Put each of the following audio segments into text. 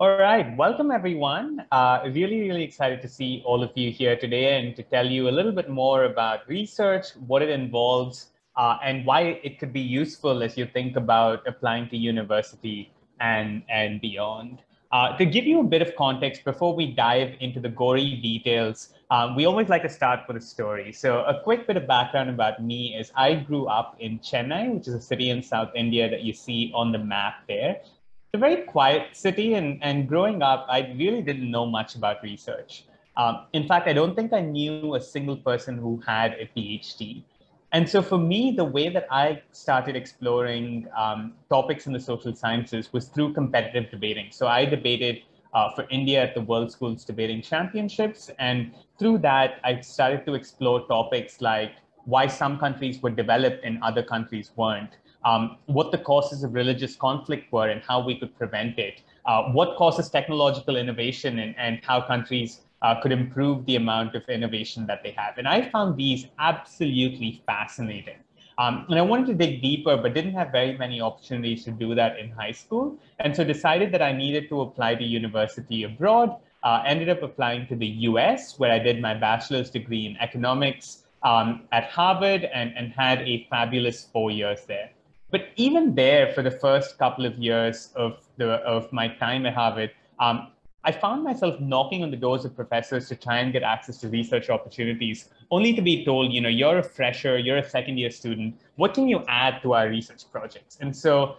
All right, welcome everyone. Uh, really, really excited to see all of you here today and to tell you a little bit more about research, what it involves, uh, and why it could be useful as you think about applying to university and, and beyond. Uh, to give you a bit of context before we dive into the gory details, um, we always like to start with a story. So a quick bit of background about me is I grew up in Chennai, which is a city in South India that you see on the map there a very quiet city, and, and growing up, I really didn't know much about research. Um, in fact, I don't think I knew a single person who had a PhD. And so for me, the way that I started exploring um, topics in the social sciences was through competitive debating. So I debated uh, for India at the World Schools Debating Championships. And through that, I started to explore topics like why some countries were developed and other countries weren't um, what the causes of religious conflict were and how we could prevent it, uh, what causes technological innovation and, and how countries uh, could improve the amount of innovation that they have. And I found these absolutely fascinating. Um, and I wanted to dig deeper, but didn't have very many opportunities to do that in high school. And so decided that I needed to apply to university abroad. Uh, ended up applying to the US, where I did my bachelor's degree in economics um, at Harvard and, and had a fabulous four years there. But even there, for the first couple of years of the of my time at Harvard, um, I found myself knocking on the doors of professors to try and get access to research opportunities, only to be told, you know, you're a fresher, you're a second year student. What can you add to our research projects? And so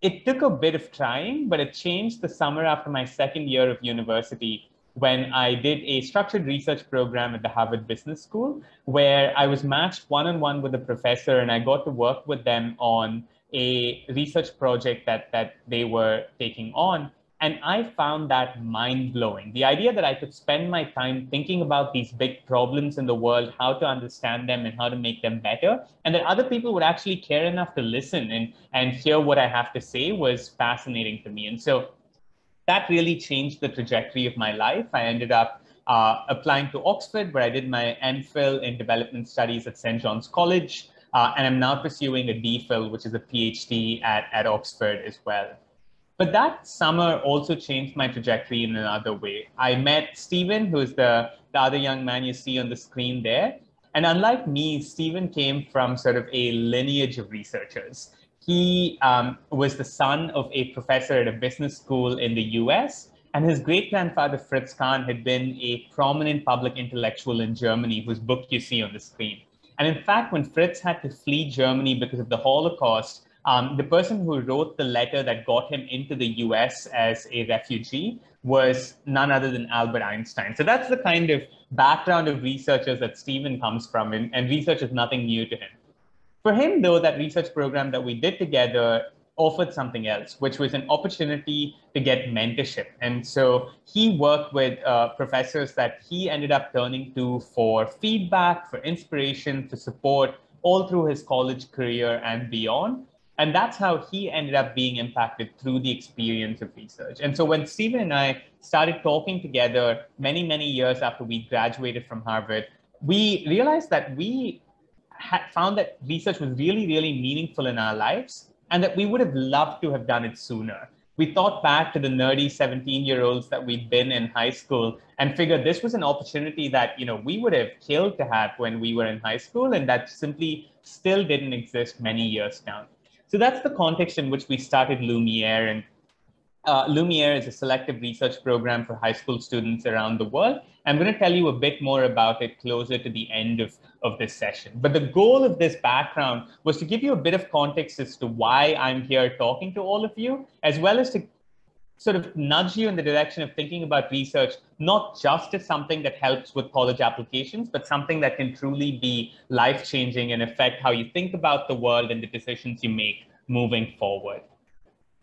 it took a bit of trying, but it changed the summer after my second year of university when I did a structured research program at the Harvard Business School, where I was matched one on one with a professor and I got to work with them on a research project that, that they were taking on. And I found that mind blowing. The idea that I could spend my time thinking about these big problems in the world, how to understand them and how to make them better, and that other people would actually care enough to listen and, and hear what I have to say was fascinating to me. And so that really changed the trajectory of my life. I ended up uh, applying to Oxford, where I did my MPhil in development studies at St. John's College. Uh, and I'm now pursuing a DPhil, which is a PhD at, at Oxford as well. But that summer also changed my trajectory in another way. I met Stephen, who's the, the other young man you see on the screen there. And unlike me, Stephen came from sort of a lineage of researchers. He um, was the son of a professor at a business school in the US. And his great grandfather, Fritz Kahn, had been a prominent public intellectual in Germany, whose book you see on the screen. And in fact, when Fritz had to flee Germany because of the Holocaust, um, the person who wrote the letter that got him into the US as a refugee was none other than Albert Einstein. So that's the kind of background of researchers that Stephen comes from, and, and research is nothing new to him. For him, though, that research program that we did together offered something else, which was an opportunity to get mentorship. And so he worked with uh, professors that he ended up turning to for feedback, for inspiration, for support, all through his college career and beyond. And that's how he ended up being impacted through the experience of research. And so when Stephen and I started talking together many, many years after we graduated from Harvard, we realized that we had found that research was really, really meaningful in our lives and that we would have loved to have done it sooner. We thought back to the nerdy 17 year olds that we'd been in high school and figured this was an opportunity that, you know, we would have killed to have when we were in high school and that simply still didn't exist many years down. So that's the context in which we started Lumiere. And uh, Lumiere is a selective research program for high school students around the world. I'm going to tell you a bit more about it closer to the end of, of this session. But the goal of this background was to give you a bit of context as to why I'm here talking to all of you, as well as to sort of nudge you in the direction of thinking about research, not just as something that helps with college applications, but something that can truly be life changing and affect how you think about the world and the decisions you make moving forward.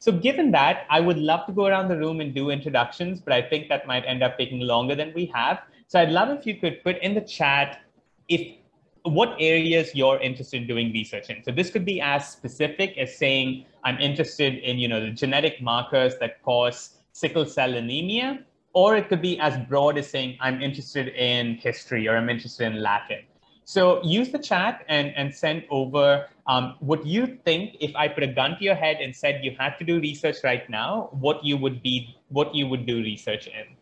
So given that, I would love to go around the room and do introductions, but I think that might end up taking longer than we have. So I'd love if you could put in the chat if what areas you're interested in doing research in. So this could be as specific as saying, I'm interested in, you know, the genetic markers that cause sickle cell anemia, or it could be as broad as saying, I'm interested in history or I'm interested in Latin. So use the chat and, and send over um, what you think if I put a gun to your head and said you had to do research right now, what you would be, what you would do research in.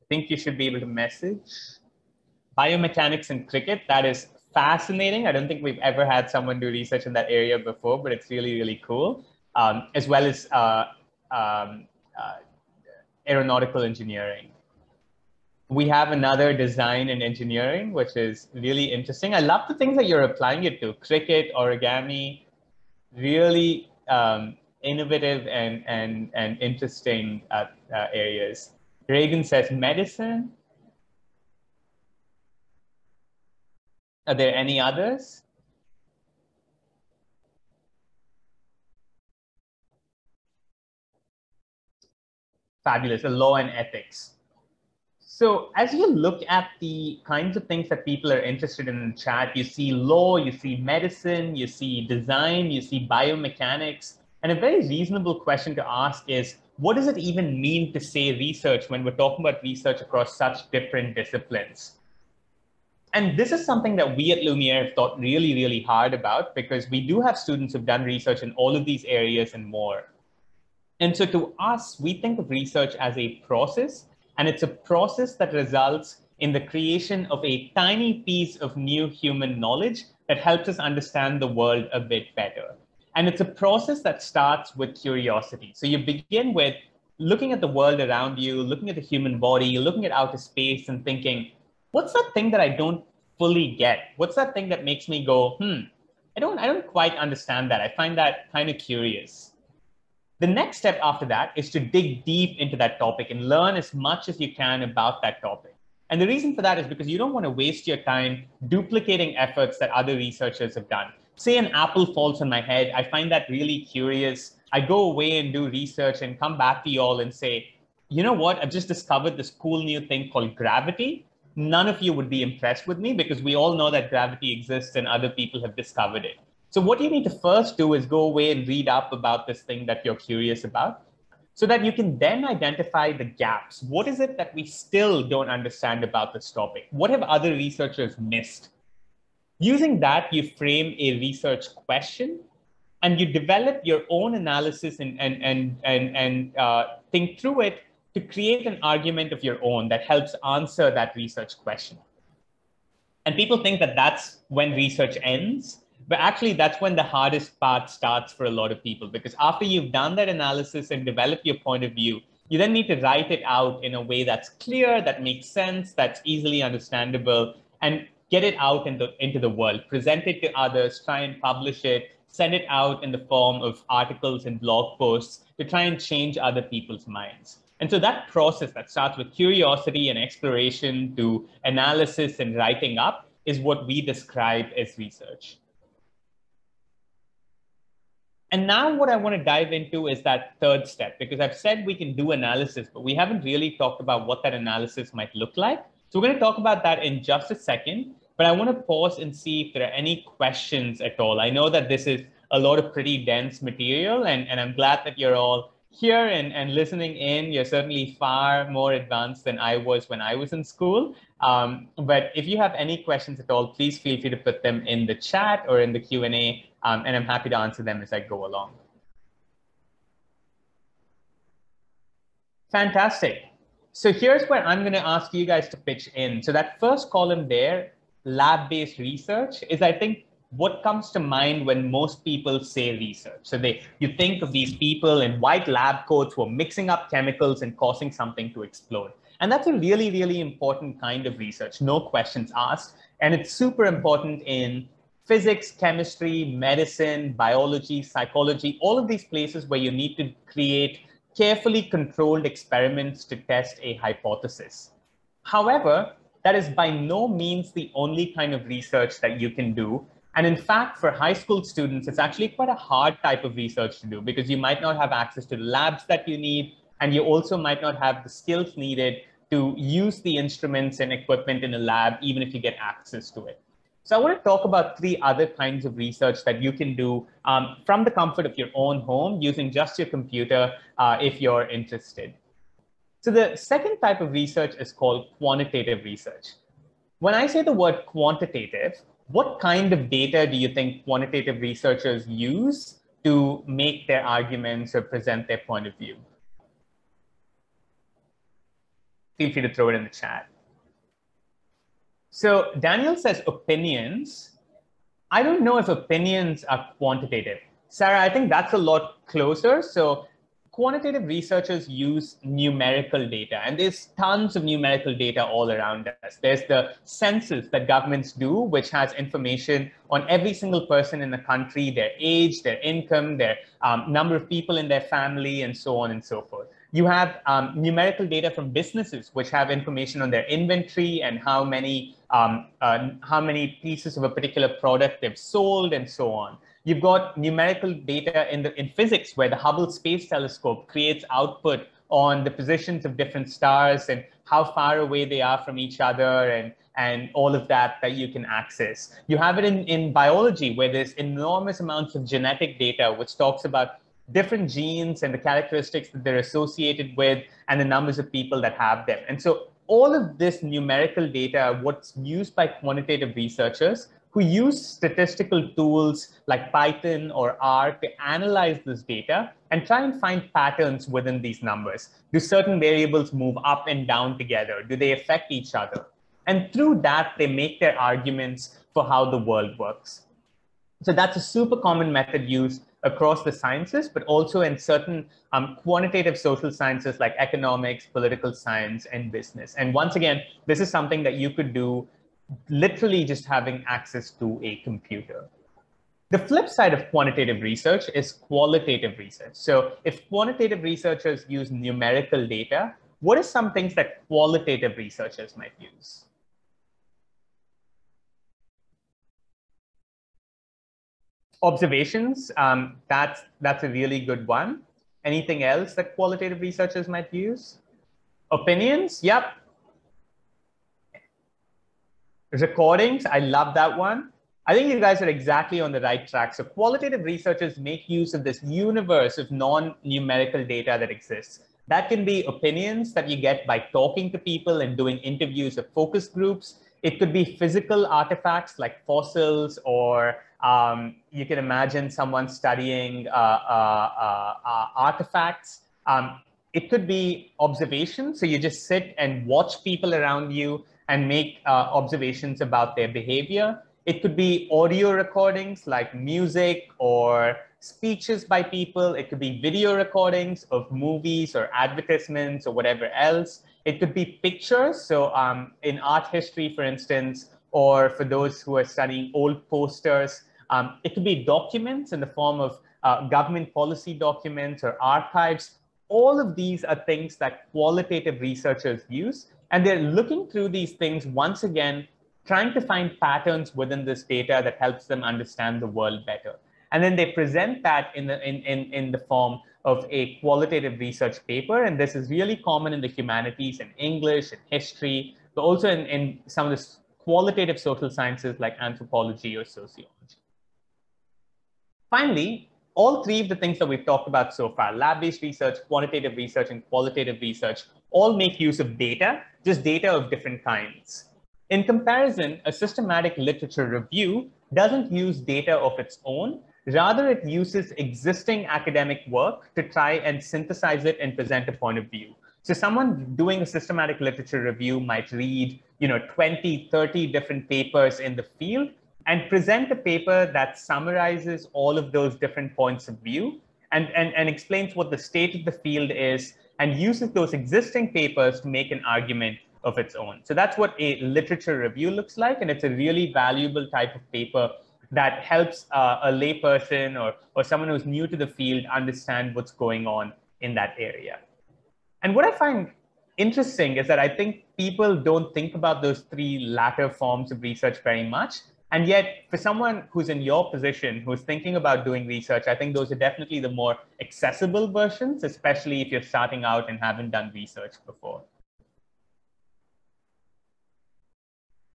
I think you should be able to message biomechanics and cricket. That is fascinating. I don't think we've ever had someone do research in that area before, but it's really, really cool. Um, as well as uh, um, uh, aeronautical engineering. We have another design and engineering, which is really interesting. I love the things that you're applying it to cricket, origami, really um, innovative and, and, and interesting uh, uh areas. Reagan says medicine, Are there any others? Fabulous, the law and ethics. So as you look at the kinds of things that people are interested in in chat, you see law, you see medicine, you see design, you see biomechanics. And a very reasonable question to ask is, what does it even mean to say research when we're talking about research across such different disciplines? And this is something that we at Lumiere have thought really, really hard about because we do have students who've done research in all of these areas and more. And so to us, we think of research as a process, and it's a process that results in the creation of a tiny piece of new human knowledge that helps us understand the world a bit better. And it's a process that starts with curiosity. So you begin with looking at the world around you, looking at the human body, looking at outer space and thinking, what's that thing that I don't fully get? What's that thing that makes me go, hmm, I don't, I don't quite understand that. I find that kind of curious. The next step after that is to dig deep into that topic and learn as much as you can about that topic. And the reason for that is because you don't want to waste your time duplicating efforts that other researchers have done. Say an apple falls on my head. I find that really curious. I go away and do research and come back to you all and say, you know what? I've just discovered this cool new thing called gravity none of you would be impressed with me because we all know that gravity exists and other people have discovered it. So what you need to first do is go away and read up about this thing that you're curious about so that you can then identify the gaps. What is it that we still don't understand about this topic? What have other researchers missed? Using that, you frame a research question and you develop your own analysis and, and, and, and, and uh, think through it to create an argument of your own that helps answer that research question. And people think that that's when research ends, but actually that's when the hardest part starts for a lot of people because after you've done that analysis and developed your point of view, you then need to write it out in a way that's clear, that makes sense, that's easily understandable, and get it out in the, into the world, present it to others, try and publish it, send it out in the form of articles and blog posts to try and change other people's minds. And so that process that starts with curiosity and exploration to analysis and writing up is what we describe as research. And now what I want to dive into is that third step, because I've said we can do analysis, but we haven't really talked about what that analysis might look like. So we're going to talk about that in just a second, but I want to pause and see if there are any questions at all. I know that this is a lot of pretty dense material, and, and I'm glad that you're all here and, and listening in, you're certainly far more advanced than I was when I was in school. Um, but if you have any questions at all, please feel free to put them in the chat or in the Q&A, um, and I'm happy to answer them as I go along. Fantastic. So here's where I'm going to ask you guys to pitch in. So that first column there, lab-based research, is I think what comes to mind when most people say research? So they, you think of these people in white lab coats who are mixing up chemicals and causing something to explode. And that's a really, really important kind of research, no questions asked. And it's super important in physics, chemistry, medicine, biology, psychology, all of these places where you need to create carefully controlled experiments to test a hypothesis. However, that is by no means the only kind of research that you can do and in fact, for high school students, it's actually quite a hard type of research to do because you might not have access to the labs that you need, and you also might not have the skills needed to use the instruments and equipment in a lab, even if you get access to it. So I want to talk about three other kinds of research that you can do um, from the comfort of your own home using just your computer uh, if you're interested. So the second type of research is called quantitative research. When I say the word quantitative, what kind of data do you think quantitative researchers use to make their arguments or present their point of view? Feel free to throw it in the chat. So Daniel says opinions. I don't know if opinions are quantitative. Sarah, I think that's a lot closer. So quantitative researchers use numerical data, and there's tons of numerical data all around us. There's the census that governments do, which has information on every single person in the country, their age, their income, their um, number of people in their family, and so on and so forth. You have um, numerical data from businesses, which have information on their inventory and how many um, uh, how many pieces of a particular product they've sold, and so on. You've got numerical data in, the, in physics where the Hubble Space Telescope creates output on the positions of different stars and how far away they are from each other and, and all of that that you can access. You have it in, in biology where there's enormous amounts of genetic data which talks about different genes and the characteristics that they're associated with and the numbers of people that have them. And so all of this numerical data, what's used by quantitative researchers who use statistical tools like Python or R to analyze this data and try and find patterns within these numbers. Do certain variables move up and down together? Do they affect each other? And through that, they make their arguments for how the world works. So that's a super common method used across the sciences, but also in certain um, quantitative social sciences like economics, political science, and business. And once again, this is something that you could do literally just having access to a computer. The flip side of quantitative research is qualitative research. So if quantitative researchers use numerical data, what are some things that qualitative researchers might use? Observations, um, that's, that's a really good one. Anything else that qualitative researchers might use? Opinions, yep, recordings. I love that one. I think you guys are exactly on the right track. So qualitative researchers make use of this universe of non-numerical data that exists. That can be opinions that you get by talking to people and doing interviews of focus groups. It could be physical artifacts like fossils, or um, you can imagine someone studying uh, uh, uh, uh artifacts. Um, it could be observation. So you just sit and watch people around you and make uh, observations about their behavior. It could be audio recordings like music or speeches by people. It could be video recordings of movies or advertisements or whatever else. It could be pictures. So um, in art history, for instance, or for those who are studying old posters, um, it could be documents in the form of uh, government policy documents or archives. All of these are things that qualitative researchers use and they're looking through these things once again, trying to find patterns within this data that helps them understand the world better. And then they present that in the, in, in, in the form of a qualitative research paper. And this is really common in the humanities and English and history, but also in, in some of the qualitative social sciences like anthropology or sociology. Finally, all three of the things that we've talked about so far, lab-based research, quantitative research, and qualitative research, all make use of data, just data of different kinds. In comparison, a systematic literature review doesn't use data of its own. Rather, it uses existing academic work to try and synthesize it and present a point of view. So someone doing a systematic literature review might read, you know, 20, 30 different papers in the field and present a paper that summarizes all of those different points of view and, and, and explains what the state of the field is and uses those existing papers to make an argument of its own. So that's what a literature review looks like. And it's a really valuable type of paper that helps uh, a layperson or, or someone who's new to the field understand what's going on in that area. And what I find interesting is that I think people don't think about those three latter forms of research very much. And yet, for someone who's in your position, who's thinking about doing research, I think those are definitely the more accessible versions, especially if you're starting out and haven't done research before.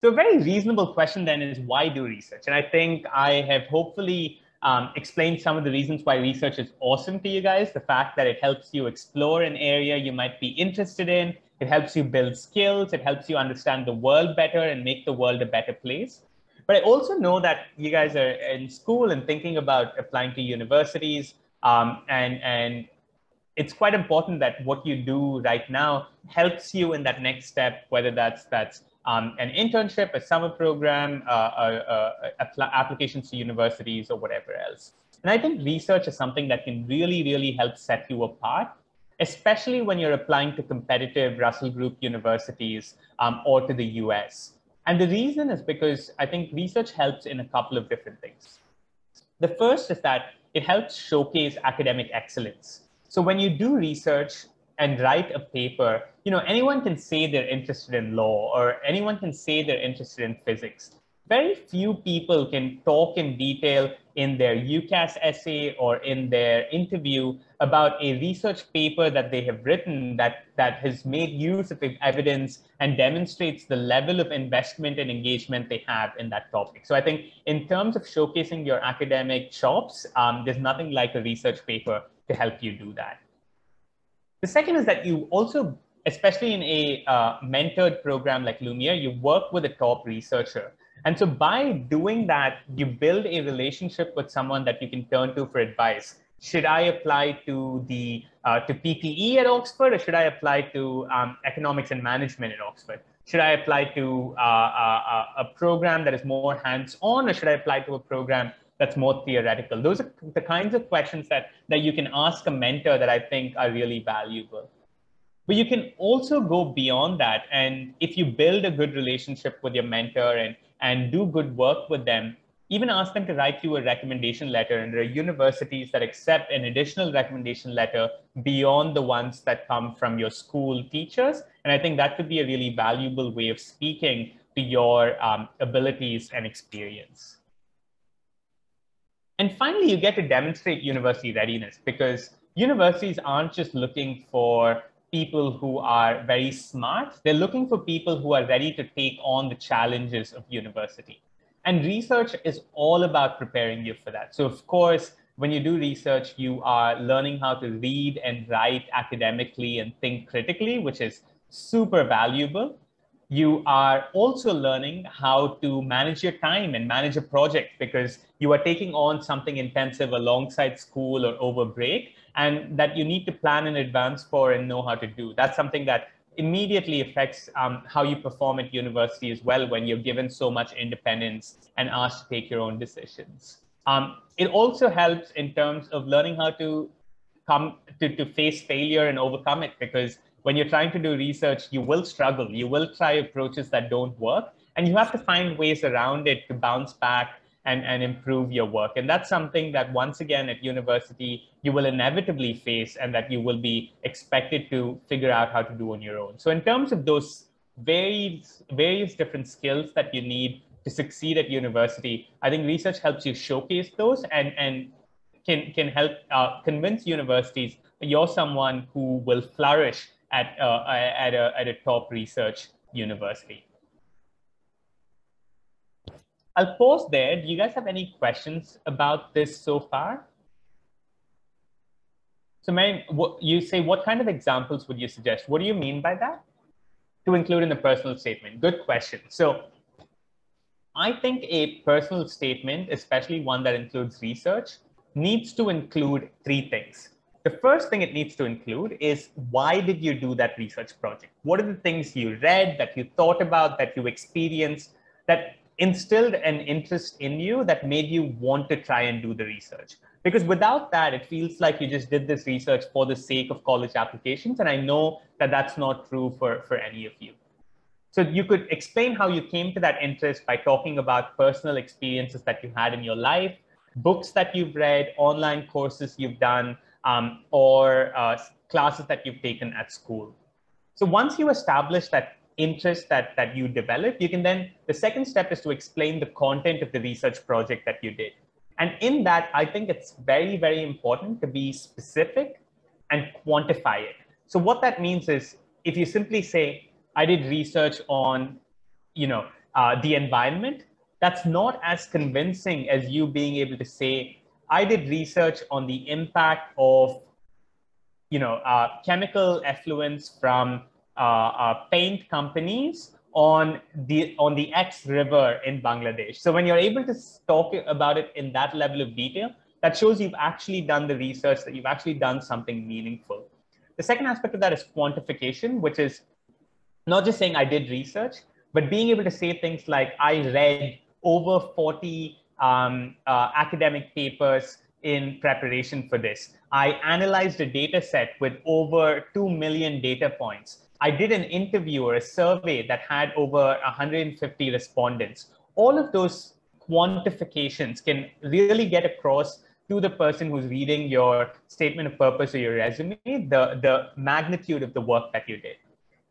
So a very reasonable question then is why do research? And I think I have hopefully um, explained some of the reasons why research is awesome to you guys. The fact that it helps you explore an area you might be interested in. It helps you build skills. It helps you understand the world better and make the world a better place. But I also know that you guys are in school and thinking about applying to universities. Um, and, and it's quite important that what you do right now helps you in that next step, whether that's that's um, an internship, a summer program, uh, uh, uh, applications to universities, or whatever else. And I think research is something that can really, really help set you apart, especially when you're applying to competitive Russell Group universities um, or to the US. And the reason is because I think research helps in a couple of different things. The first is that it helps showcase academic excellence. So when you do research, and write a paper, you know, anyone can say they're interested in law or anyone can say they're interested in physics. Very few people can talk in detail in their UCAS essay or in their interview about a research paper that they have written that, that has made use of evidence and demonstrates the level of investment and engagement they have in that topic. So I think in terms of showcasing your academic chops, um, there's nothing like a research paper to help you do that. The second is that you also, especially in a uh, mentored program like Lumiere, you work with a top researcher. And so by doing that, you build a relationship with someone that you can turn to for advice. Should I apply to the uh, to PPE at Oxford, or should I apply to um, economics and management at Oxford? Should I apply to uh, uh, uh a program that is more hands-on, or should I apply to a program that's more theoretical? Those are the kinds of questions that, that you can ask a mentor that I think are really valuable. But you can also go beyond that. And if you build a good relationship with your mentor and, and do good work with them, even ask them to write you a recommendation letter. And there are universities that accept an additional recommendation letter beyond the ones that come from your school teachers. And I think that could be a really valuable way of speaking to your um, abilities and experience. And finally, you get to demonstrate university readiness because universities aren't just looking for people who are very smart. They're looking for people who are ready to take on the challenges of university. And research is all about preparing you for that. So, of course, when you do research, you are learning how to read and write academically and think critically, which is super valuable you are also learning how to manage your time and manage a project because you are taking on something intensive alongside school or over break and that you need to plan in advance for and know how to do. That's something that immediately affects um, how you perform at university as well when you're given so much independence and asked to take your own decisions. Um, it also helps in terms of learning how to come to, to face failure and overcome it because when you're trying to do research, you will struggle. You will try approaches that don't work, and you have to find ways around it to bounce back and, and improve your work. And that's something that, once again, at university, you will inevitably face and that you will be expected to figure out how to do on your own. So, in terms of those various, various different skills that you need to succeed at university, I think research helps you showcase those and, and can, can help uh, convince universities you're someone who will flourish at, uh, at, a, at a top research university. I'll pause there. Do you guys have any questions about this so far? So, Mary, you say, what kind of examples would you suggest? What do you mean by that? To include in the personal statement. Good question. So, I think a personal statement, especially one that includes research, needs to include three things the first thing it needs to include is why did you do that research project? What are the things you read, that you thought about, that you experienced, that instilled an interest in you that made you want to try and do the research? Because without that, it feels like you just did this research for the sake of college applications. And I know that that's not true for, for any of you. So you could explain how you came to that interest by talking about personal experiences that you had in your life, books that you've read, online courses you've done, um, or uh, classes that you've taken at school. So once you establish that interest that, that you develop, you can then, the second step is to explain the content of the research project that you did. And in that, I think it's very, very important to be specific and quantify it. So what that means is if you simply say, I did research on, you know, uh, the environment, that's not as convincing as you being able to say, I did research on the impact of you know, uh, chemical effluents from uh, uh, paint companies on the on the X River in Bangladesh. So when you're able to talk about it in that level of detail, that shows you've actually done the research, that you've actually done something meaningful. The second aspect of that is quantification, which is not just saying I did research, but being able to say things like I read over 40 um, uh, academic papers in preparation for this. I analyzed a data set with over 2 million data points. I did an interview or a survey that had over 150 respondents. All of those quantifications can really get across to the person who's reading your statement of purpose or your resume the, the magnitude of the work that you did.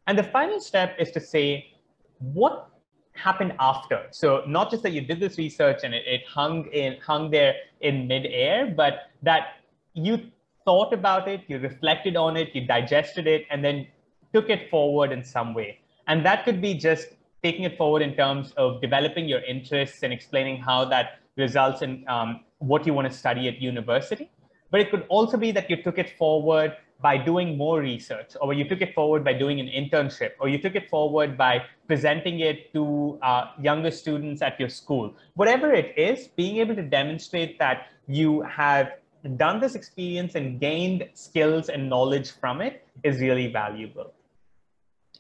And the final step is to say, what happened after? So not just that you did this research and it, it hung in hung there in midair, but that you thought about it, you reflected on it, you digested it, and then took it forward in some way. And that could be just taking it forward in terms of developing your interests and explaining how that results in um, what you want to study at university. But it could also be that you took it forward by doing more research, or you took it forward by doing an internship, or you took it forward by presenting it to uh, younger students at your school. Whatever it is, being able to demonstrate that you have done this experience and gained skills and knowledge from it is really valuable.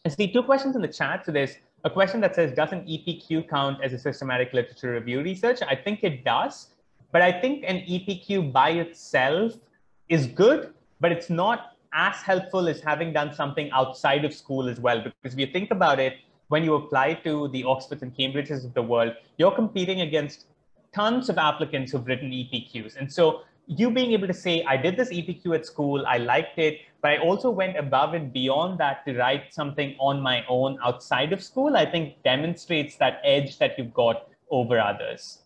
I see two questions in the chat. So there's a question that says, does an EPQ count as a systematic literature review research? I think it does, but I think an EPQ by itself is good, but it's not as helpful as having done something outside of school as well. Because if you think about it, when you apply to the Oxfords and Cambridges of the world, you're competing against tons of applicants who've written EPQs. And so you being able to say, I did this EPQ at school, I liked it, but I also went above and beyond that to write something on my own outside of school, I think demonstrates that edge that you've got over others.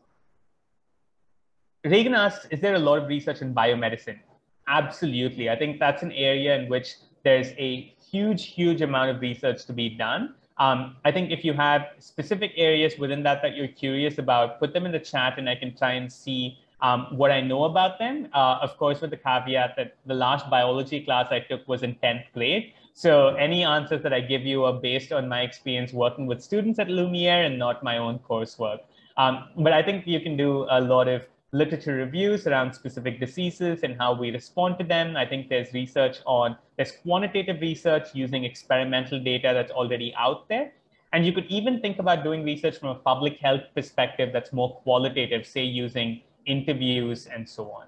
Reagan asks, is there a lot of research in biomedicine? Absolutely. I think that's an area in which there's a huge, huge amount of research to be done. Um, I think if you have specific areas within that that you're curious about, put them in the chat and I can try and see um, what I know about them. Uh, of course, with the caveat that the last biology class I took was in 10th grade. So any answers that I give you are based on my experience working with students at Lumiere and not my own coursework. Um, but I think you can do a lot of literature reviews around specific diseases and how we respond to them. I think there's research on, there's quantitative research using experimental data that's already out there. And you could even think about doing research from a public health perspective that's more qualitative, say using interviews and so on.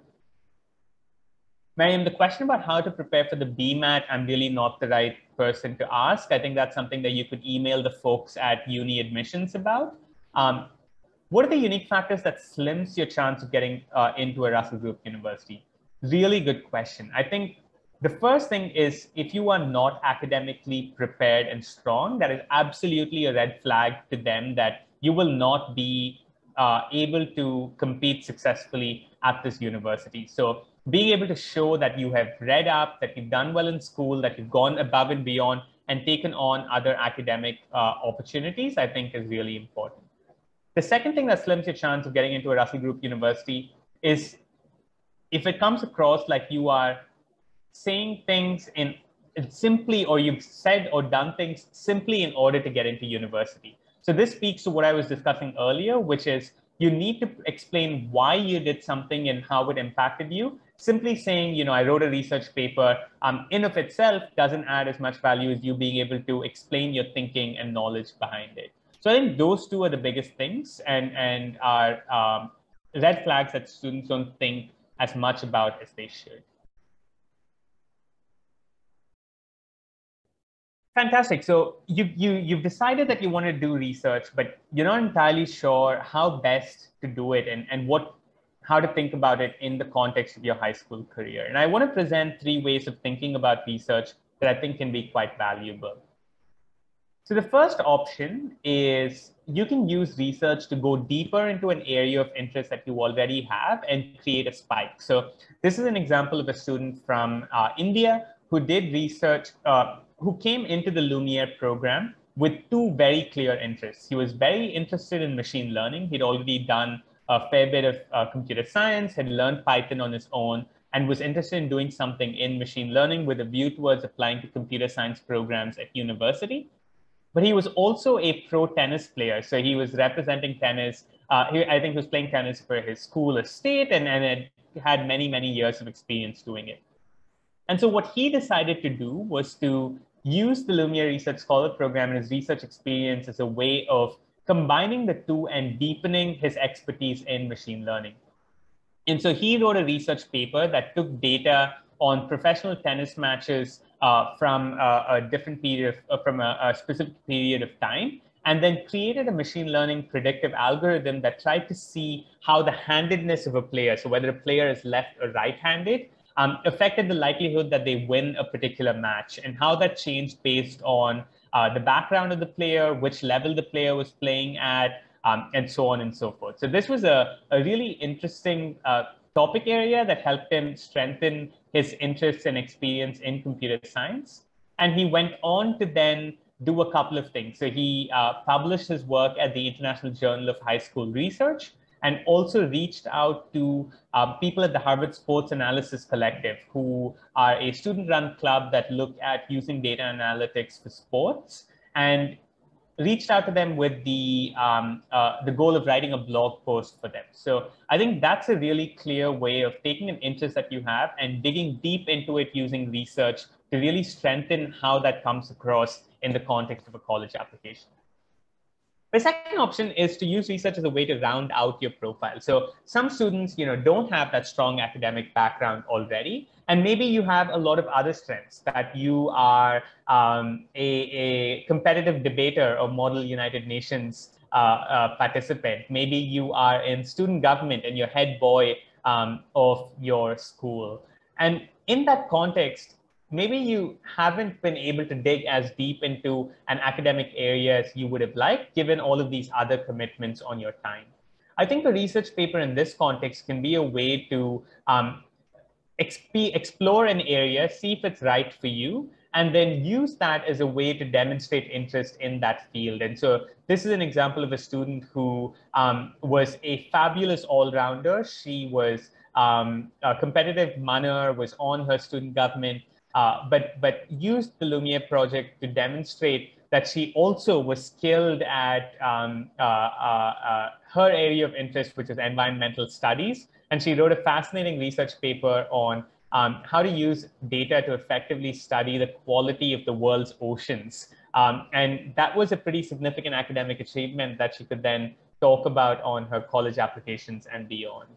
Miriam, the question about how to prepare for the BMAT, I'm really not the right person to ask. I think that's something that you could email the folks at UniAdmissions about. Um, what are the unique factors that slims your chance of getting uh, into a Russell Group university? Really good question. I think the first thing is if you are not academically prepared and strong, that is absolutely a red flag to them that you will not be uh, able to compete successfully at this university. So being able to show that you have read up, that you've done well in school, that you've gone above and beyond and taken on other academic uh, opportunities, I think is really important. The second thing that slims your chance of getting into a Russell Group university is if it comes across like you are saying things in simply or you've said or done things simply in order to get into university. So this speaks to what I was discussing earlier, which is you need to explain why you did something and how it impacted you. Simply saying, you know, I wrote a research paper um, in of itself doesn't add as much value as you being able to explain your thinking and knowledge behind it. So I think those two are the biggest things and, and are um, red flags that students don't think as much about as they should. Fantastic. So you, you, you've decided that you want to do research, but you're not entirely sure how best to do it and, and what, how to think about it in the context of your high school career. And I want to present three ways of thinking about research that I think can be quite valuable. So the first option is you can use research to go deeper into an area of interest that you already have and create a spike. So this is an example of a student from uh, India who did research, uh, who came into the Lumiere program with two very clear interests. He was very interested in machine learning. He'd already done a fair bit of uh, computer science, had learned Python on his own, and was interested in doing something in machine learning with a view towards applying to computer science programs at university. But he was also a pro tennis player. So he was representing tennis. Uh, he, I think he was playing tennis for his school estate and, and had had many, many years of experience doing it. And so what he decided to do was to use the Lumiere Research Scholar Program and his research experience as a way of combining the two and deepening his expertise in machine learning. And so he wrote a research paper that took data on professional tennis matches uh, from uh, a different period, of, uh, from a, a, specific period of time, and then created a machine learning predictive algorithm that tried to see how the handedness of a player, so whether a player is left or right-handed, um, affected the likelihood that they win a particular match, and how that changed based on uh, the background of the player, which level the player was playing at, um, and so on and so forth. So this was a, a really interesting uh, topic area that helped him strengthen his interests and experience in computer science. And he went on to then do a couple of things. So he uh, published his work at the International Journal of High School Research and also reached out to uh, people at the Harvard Sports Analysis Collective, who are a student run club that look at using data analytics for sports. And reached out to them with the um, uh, the goal of writing a blog post for them. So I think that's a really clear way of taking an interest that you have and digging deep into it using research to really strengthen how that comes across in the context of a college application. The second option is to use research as a way to round out your profile. So some students, you know, don't have that strong academic background already, and maybe you have a lot of other strengths that you are um, a, a, competitive debater or Model United Nations uh, uh, participant. Maybe you are in student government and you're head boy um, of your school. And in that context, maybe you haven't been able to dig as deep into an academic area as you would have liked, given all of these other commitments on your time. I think the research paper in this context can be a way to um, exp- explore an area, see if it's right for you, and then use that as a way to demonstrate interest in that field. And so this is an example of a student who um, was a fabulous all-rounder. She was um, a competitive manner, was on her student government, uh, but, but used the Lumiere project to demonstrate that she also was skilled at um, uh, uh, uh, her area of interest, which is environmental studies. And she wrote a fascinating research paper on um, how to use data to effectively study the quality of the world's oceans. Um, and that was a pretty significant academic achievement that she could then talk about on her college applications and beyond.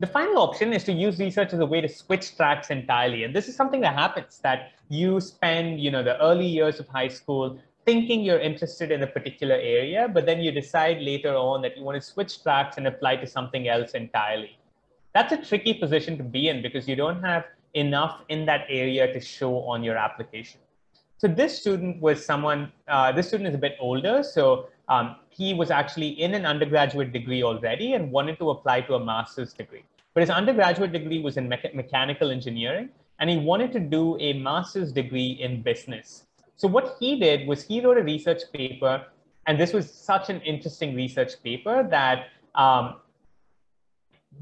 The final option is to use research as a way to switch tracks entirely. And this is something that happens that you spend, you know, the early years of high school thinking you're interested in a particular area, but then you decide later on that you want to switch tracks and apply to something else entirely. That's a tricky position to be in because you don't have enough in that area to show on your application. So this student was someone, uh, this student is a bit older. So um, he was actually in an undergraduate degree already and wanted to apply to a master's degree. But his undergraduate degree was in mecha mechanical engineering, and he wanted to do a master's degree in business. So what he did was he wrote a research paper, and this was such an interesting research paper that um,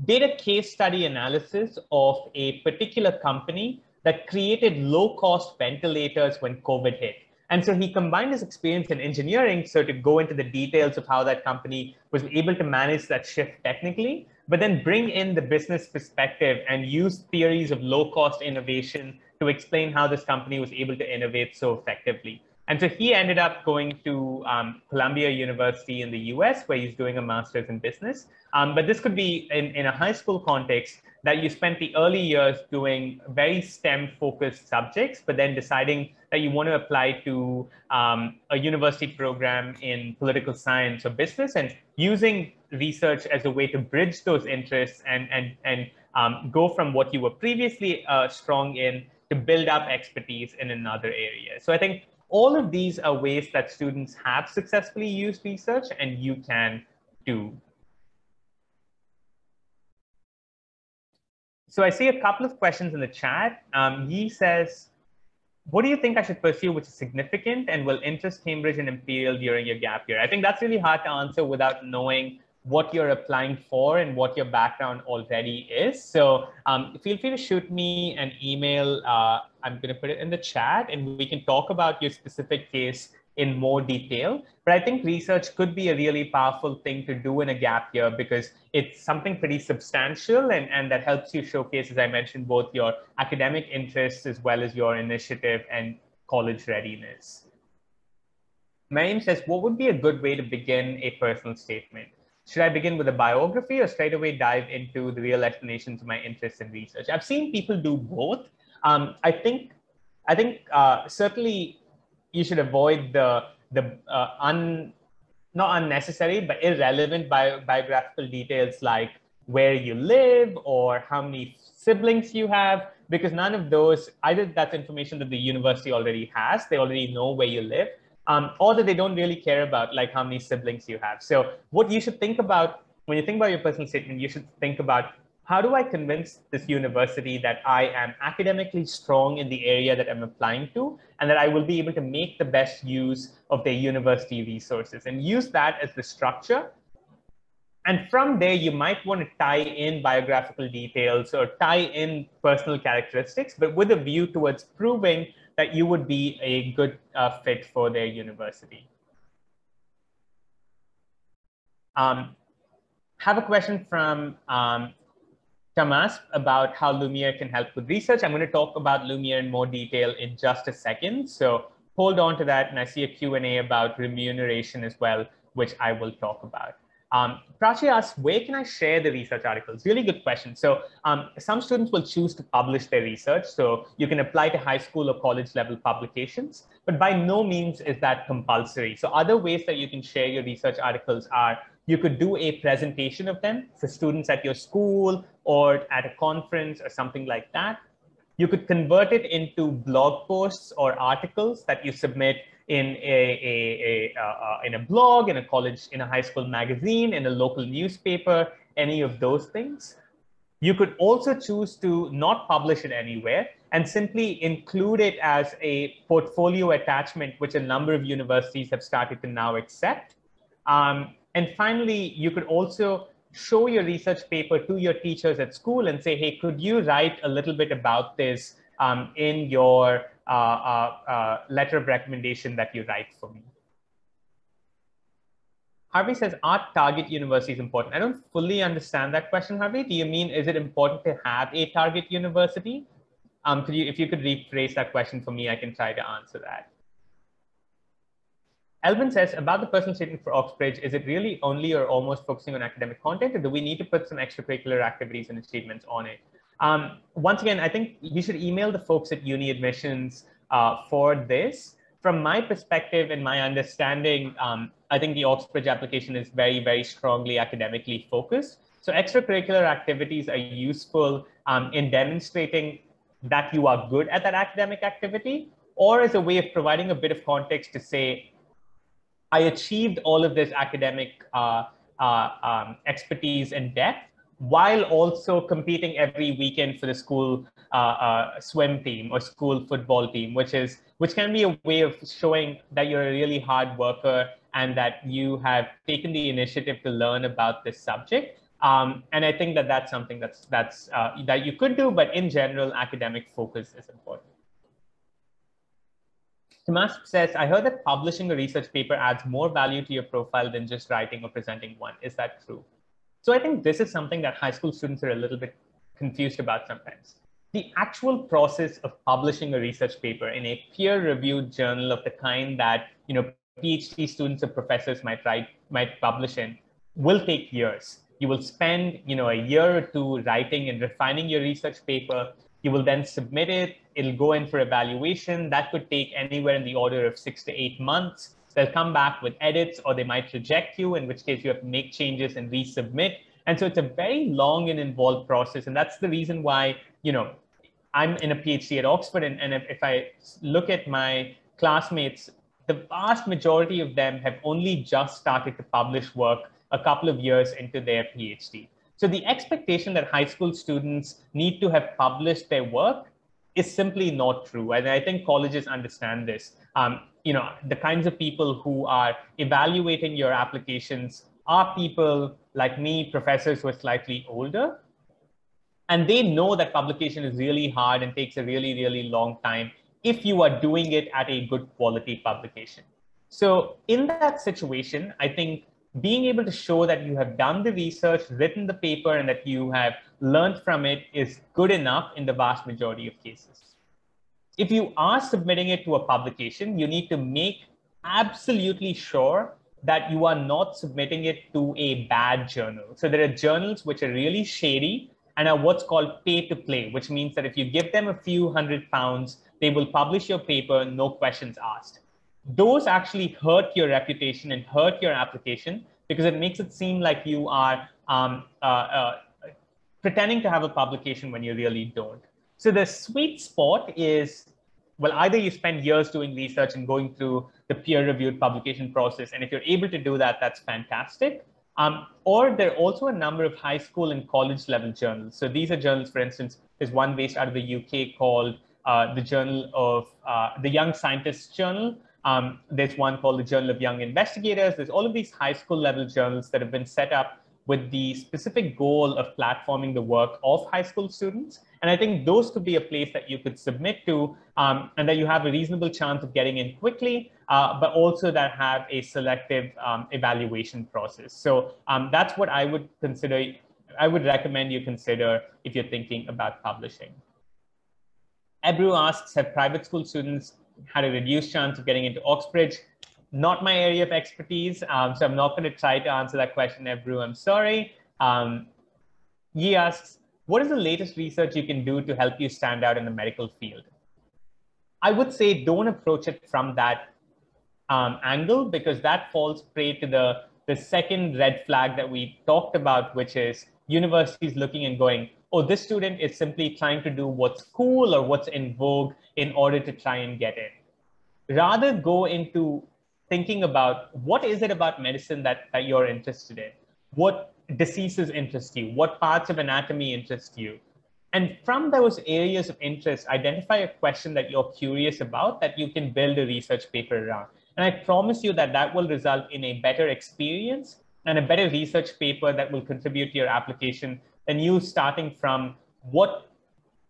did a case study analysis of a particular company that created low cost ventilators when COVID hit. And so he combined his experience in engineering, so to go into the details of how that company was able to manage that shift technically, but then bring in the business perspective and use theories of low cost innovation to explain how this company was able to innovate so effectively. And so he ended up going to um, Columbia University in the US, where he's doing a master's in business. Um, but this could be in, in a high school context that you spent the early years doing very STEM focused subjects, but then deciding that you want to apply to um, a university program in political science or business and using research as a way to bridge those interests and, and, and um, go from what you were previously uh, strong in to build up expertise in another area. So I think all of these are ways that students have successfully used research and you can too. So I see a couple of questions in the chat. Um, Yi says, what do you think I should pursue which is significant and will interest Cambridge and Imperial during your gap year? I think that's really hard to answer without knowing what you're applying for and what your background already is. So um, feel free to shoot me an email. Uh, I'm going to put it in the chat and we can talk about your specific case in more detail. But I think research could be a really powerful thing to do in a gap year because it's something pretty substantial and, and that helps you showcase, as I mentioned, both your academic interests as well as your initiative and college readiness. Mariam says, what would be a good way to begin a personal statement? Should I begin with a biography or straight away dive into the real explanations of my interests in research? I've seen people do both. Um, I think, I think uh, certainly you should avoid the the uh, un not unnecessary but irrelevant bio, biographical details like where you live or how many siblings you have because none of those either that's information that the university already has they already know where you live um, or that they don't really care about like how many siblings you have so what you should think about when you think about your personal statement you should think about how do I convince this university that I am academically strong in the area that I'm applying to, and that I will be able to make the best use of their university resources and use that as the structure. And from there, you might want to tie in biographical details or tie in personal characteristics, but with a view towards proving that you would be a good uh, fit for their university. Um, have a question from um, Tamas about how Lumiere can help with research. I'm going to talk about Lumiere in more detail in just a second. So hold on to that. And I see a Q&A about remuneration as well, which I will talk about. Um, Prachi asks, where can I share the research articles? Really good question. So um, some students will choose to publish their research. So you can apply to high school or college level publications, but by no means is that compulsory. So other ways that you can share your research articles are you could do a presentation of them for students at your school or at a conference or something like that. You could convert it into blog posts or articles that you submit in a, a, a uh, in a blog, in a college, in a high school magazine, in a local newspaper, any of those things. You could also choose to not publish it anywhere and simply include it as a portfolio attachment, which a number of universities have started to now accept. Um, and finally, you could also show your research paper to your teachers at school and say, hey, could you write a little bit about this um, in your Uh, uh, uh, letter of recommendation that you write for me? Harvey says, are target universities important? I don't fully understand that question, Harvey. Do you mean, is it important to have a target university? Um, could you, if you could rephrase that question for me, I can try to answer that. Elvin says about the personal statement for Oxbridge, is it really only or almost focusing on academic content, or do we need to put some extracurricular activities and achievements on it? Um, once again, I think you should email the folks at UniAdmissions uh, for this. From my perspective and my understanding, um, I think the Oxbridge application is very, very strongly academically focused. So extracurricular activities are useful um, in demonstrating that you are good at that academic activity, or as a way of providing a bit of context to say, I achieved all of this academic uh, uh, um, expertise and depth while also competing every weekend for the school uh, uh, swim team or school football team, which is which can be a way of showing that you're a really hard worker and that you have taken the initiative to learn about this subject. Um, and I think that that's something that's that's uh, that you could do, but in general, academic focus is important. Tomas says, I heard that publishing a research paper adds more value to your profile than just writing or presenting one. Is that true? So I think this is something that high school students are a little bit confused about sometimes. The actual process of publishing a research paper in a peer-reviewed journal of the kind that you know PhD students or professors might write, might publish in, will take years. You will spend you know a year or two writing and refining your research paper. You will then submit it. It'll go in for evaluation. That could take anywhere in the order of six to eight months. They'll come back with edits or they might reject you, in which case you have to make changes and resubmit. And so it's a very long and involved process. And that's the reason why, you know, I'm in a PhD at Oxford. And, and if, if I look at my classmates, the vast majority of them have only just started to publish work a couple of years into their PhD. So the expectation that high school students need to have published their work is simply not true. And I think colleges understand this. Um, you know, the kinds of people who are evaluating your applications are people like me, professors who are slightly older. And they know that publication is really hard and takes a really, really long time if you are doing it at a good quality publication. So in that situation, I think being able to show that you have done the research, written the paper, and that you have learned from it is good enough in the vast majority of cases. If you are submitting it to a publication, you need to make absolutely sure that you are not submitting it to a bad journal. So there are journals which are really shady and are what's called pay to play, which means that if you give them a few hundred pounds, they will publish your paper, no questions asked. Those actually hurt your reputation and hurt your application because it makes it seem like you are um, uh, uh, pretending to have a publication when you really don't. So the sweet spot is, well, either you spend years doing research and going through the peer reviewed publication process. And if you're able to do that, that's fantastic. Um, or there are also a number of high school and college level journals. So these are journals, for instance, there's one based out of the UK called uh, the Journal of uh, the Young Scientists Journal. Um, there's one called the Journal of Young Investigators. There's all of these high school level journals that have been set up with the specific goal of platforming the work of high school students. And I think those could be a place that you could submit to um, and that you have a reasonable chance of getting in quickly, uh, but also that have a selective um, evaluation process. So um, that's what I would consider, I would recommend you consider if you're thinking about publishing. Ebru asks, have private school students had a reduced chance of getting into Oxbridge? Not my area of expertise, um, so I'm not going to try to answer that question, Ebru. I'm sorry. Um, he asks, what is the latest research you can do to help you stand out in the medical field? I would say don't approach it from that um, angle because that falls prey to the, the second red flag that we talked about, which is universities looking and going, oh, this student is simply trying to do what's cool or what's in vogue in order to try and get in. Rather go into thinking about what is it about medicine that, that you're interested in? What diseases interest you? What parts of anatomy interest you? And from those areas of interest, identify a question that you're curious about that you can build a research paper around. And I promise you that that will result in a better experience and a better research paper that will contribute to your application than you starting from what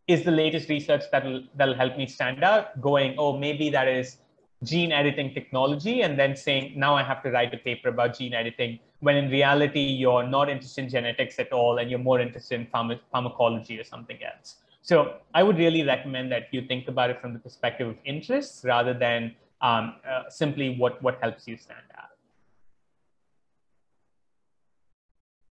is the latest research that'll that'll help me stand out going oh maybe that is gene editing technology and then saying now i have to write a paper about gene editing when in reality you're not interested in genetics at all and you're more interested in pharma- pharmacology or something else so i would really recommend that you think about it from the perspective of interests rather than um, uh, simply what what helps you stand out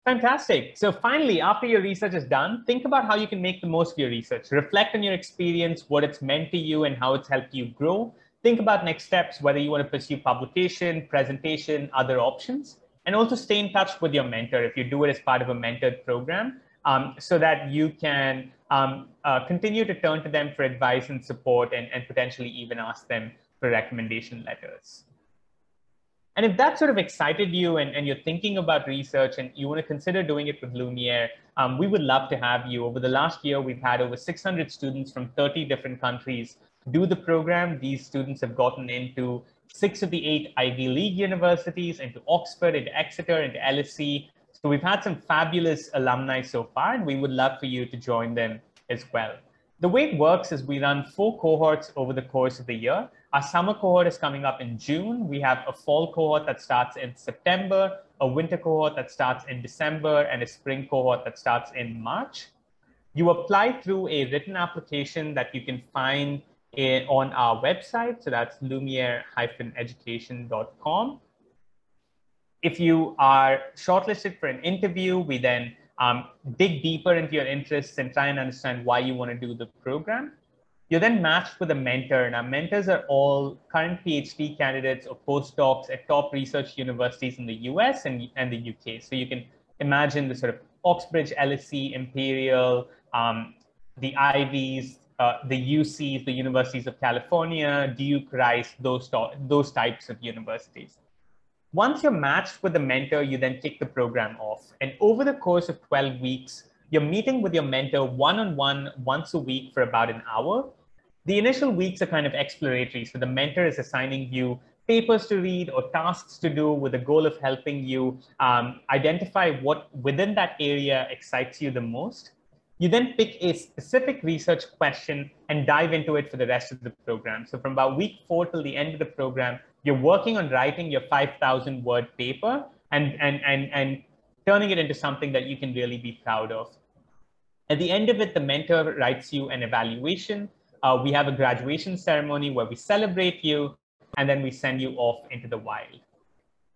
Fantastic. So finally, after your research is done, think about how you can make the most of your research. Reflect on your experience, what it's meant to you, and how it's helped you grow. Think about next steps, whether you want to pursue publication, presentation, other options, and also stay in touch with your mentor if you do it as part of a mentored program, um, so that you can um, uh, continue to turn to them for advice and support and, and potentially even ask them for recommendation letters. And if that sort of excited you and, and you're thinking about research and you want to consider doing it with Lumiere, um, we would love to have you. Over the last year, we've had over 600 students from 30 different countries do the program. These students have gotten into six of the eight Ivy League universities, into Oxford, into Exeter, into LSE. So we've had some fabulous alumni so far, and we would love for you to join them as well. The way it works is we run four cohorts over the course of the year. Our summer cohort is coming up in June. We have a fall cohort that starts in September, a winter cohort that starts in December, and a spring cohort that starts in March. You apply through a written application that you can find on our website. So that's lumiere-education.com. If you are shortlisted for an interview, we then um, dig deeper into your interests and try and understand why you want to do the program. You're then matched with a mentor. and our mentors are all current PhD candidates or postdocs at top research universities in the US and, and the UK. So you can imagine the sort of Oxbridge, LSE, Imperial, um, the Ivies, the UCs, the universities of California, Duke, Rice, those, those types of universities. Once you're matched with a mentor, you then kick the program off. And over the course of 12 weeks, you're meeting with your mentor one-on-one once a week for about an hour. The initial weeks are kind of exploratory. So the mentor is assigning you papers to read or tasks to do with the goal of helping you um, identify what within that area excites you the most. You then pick a specific research question and dive into it for the rest of the program. So from about week four till the end of the program, you're working on writing your 5,000 word paper and, and, and, and turning it into something that you can really be proud of. At the end of it, the mentor writes you an evaluation. Uh, we have a graduation ceremony where we celebrate you, and then we send you off into the wild.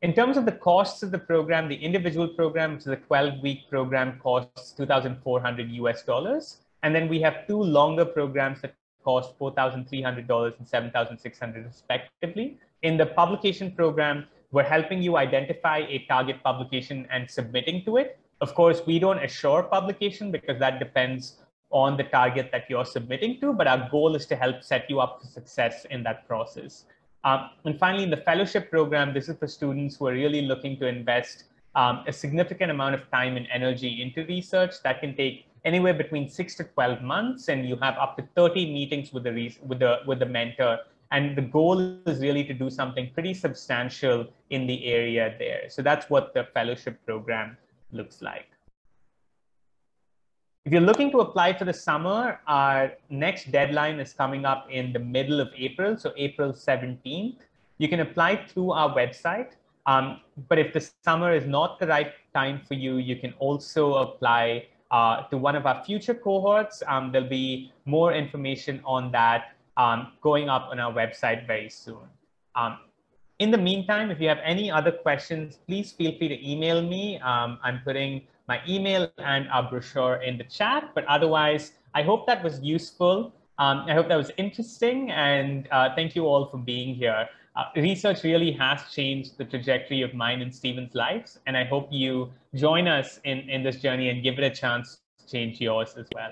In terms of the costs of the program, the individual program, which is a 12 week program, costs 2,400 US dollars. And then we have two longer programs that cost $4,300 and 7,600 respectively. In the publication program, we're helping you identify a target publication and submitting to it. Of course, we don't assure publication because that depends on the target that you're submitting to, but our goal is to help set you up for success in that process. Um, and finally, in the fellowship program, this is for students who are really looking to invest um, a significant amount of time and energy into research that can take anywhere between six to 12 months, and you have up to 30 meetings with the, with the, with the mentor and the goal is really to do something pretty substantial in the area there. So that's what the fellowship program looks like. If you're looking to apply for the summer, our next deadline is coming up in the middle of April, so April 17th. You can apply through our website. Um, but if the summer is not the right time for you, you can also apply uh, to one of our future cohorts. Um, there'll be more information on that um, going up on our website very soon. Um, in the meantime, if you have any other questions, please feel free to email me. Um, I'm putting my email and our brochure in the chat, but otherwise, I hope that was useful. Um, I hope that was interesting, and uh, thank you all for being here. Uh, research really has changed the trajectory of mine and Stephen's lives, and I hope you join us in, in this journey and give it a chance to change yours as well.